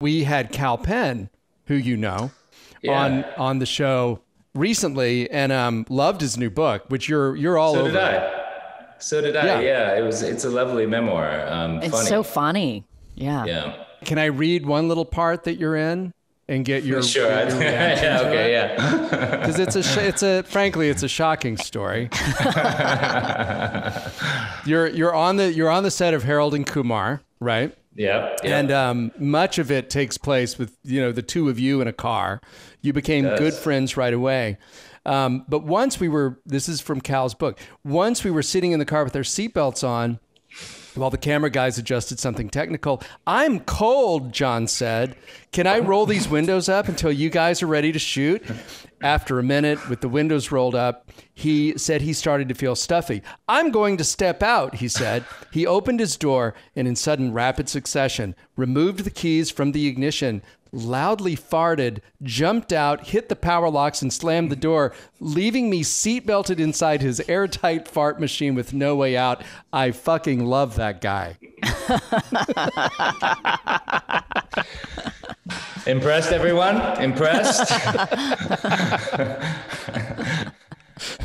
we had Kal Penn, who you know, Yeah. on on the show recently, and um, loved his new book, which you're you're all over. So over. did I. So did I. Yeah. Yeah. it was. It's a lovely memoir. Um, It's funny. so funny. Yeah. Yeah. Can I read one little part that you're in and get your Sure. get your yeah, okay. Yeah. because it's a sh- it's a frankly it's a shocking story. you're you're on the you're on the set of Harold and Kumar, right? Yep. And um, much of it takes place with you know the two of you in a car. You became Yes. good friends right away. Um, but once we were, this is from Kal's book. Once we were sitting in the car with our seatbelts on, while the camera guys adjusted something technical. I'm cold, John said. Can I roll these windows up until you guys are ready to shoot? After a minute, with the windows rolled up, he said he started to feel stuffy. I'm going to step out, he said. He opened his door and, in sudden rapid succession, removed the keys from the ignition, loudly farted, jumped out, hit the power locks, and slammed the door, leaving me seatbelted inside his airtight fart machine with no way out. I fucking love that guy. Impressed, everyone? Impressed?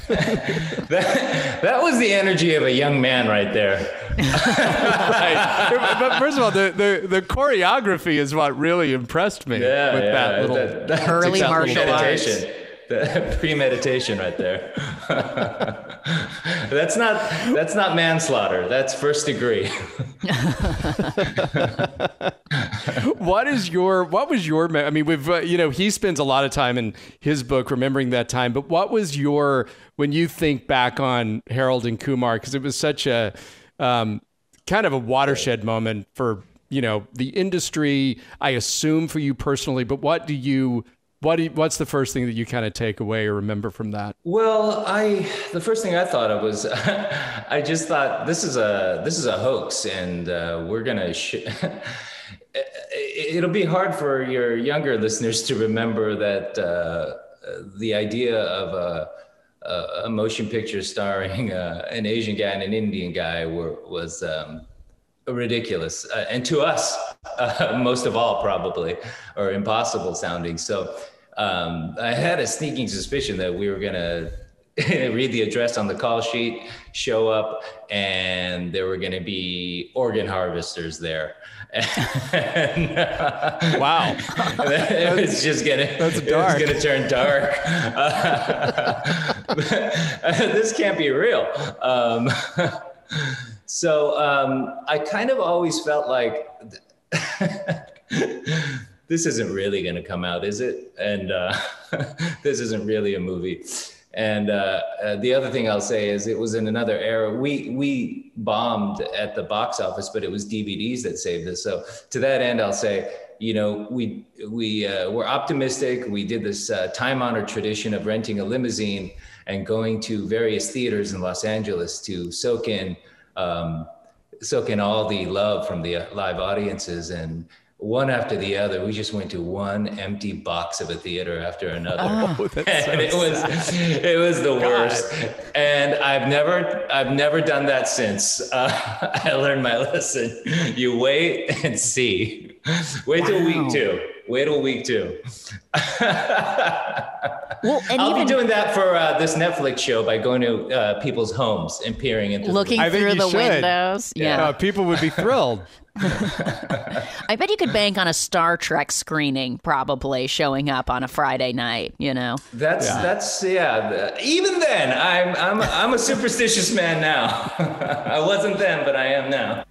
that, that was the energy of a young man right there. But first of all, the, the, the choreography is what really impressed me Yeah, with yeah, that little. that, that's Early exactly martial arts. meditation. The premeditation right there. that's not that's not manslaughter. That's first degree. what is your what was your i mean we've uh, you know he spends a lot of time in his book remembering that time but what was your when you think back on harold and kumar because it was such a um, kind of a watershed moment for you know the industry i assume for you personally but what do you what do you, what's the first thing that you kind of take away or remember from that Well, I the first thing I thought of was I just thought this is a this is a hoax, and uh, we're gonna. Sh- It'll be hard for your younger listeners to remember that uh, the idea of a, a, motion picture starring uh, an Asian guy and an Indian guy were, was um, ridiculous, uh, and to us, uh, most of all, probably, or impossible sounding. So um, I had a sneaking suspicion that we were gonna read the address on the call sheet, show up, and there were gonna be organ harvesters there. And, uh, wow it was just gonna That's it dark. was gonna turn dark. this can't be real. Um, so um, I kind of always felt like this isn't really gonna come out, is it? And uh, this isn't really a movie. And uh, uh, the other thing I'll say is it was in another era. We we bombed at the box office, but it was DVDs that saved us. So to that end, I'll say, you know, we we uh, were optimistic. We did this uh, time-honored tradition of renting a limousine and going to various theaters in Los Angeles to soak in um, soak in all the love from the uh, live audiences and one after the other. We just went to one empty box of a theater after another. Oh, so and it was it was the worst. And i've never i've never done that since. Uh, i learned my lesson. You wait and see wait till Wow. week two wait till week two Well, and i'll even be doing that for uh, this netflix show by going to uh, people's homes and peering into looking I think through the should. windows. Yeah. Uh, people would be thrilled I bet you could bank on a Star Trek screening probably showing up on a Friday night, you know. That's that's yeah. the- Even then, I'm I'm I'm a superstitious man now. I wasn't then, but I am now.